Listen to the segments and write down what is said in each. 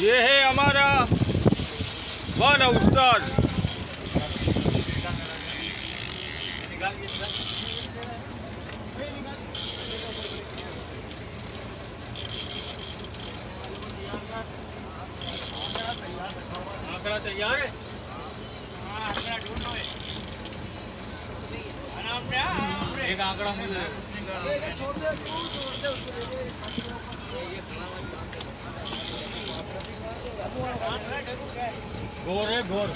ये है हमारा वन हाउस्टर आंकड़ा तैयार है? हाँ, आंकड़ा ढूंढो आराम एक आंकड़ा मिल जाएगा छोड़ दे। घोर है घोर।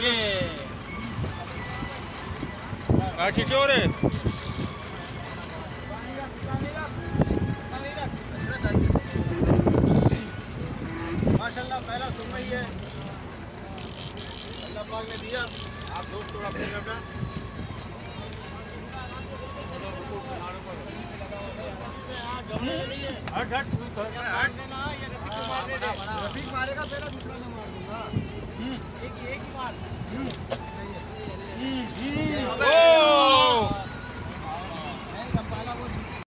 ये अच्छी चोर अल्लाह पाक ने दिया। आप दोस्त थोड़ा अपने करना हट हट रफीक मारेगा पहला दूसरा नंबर।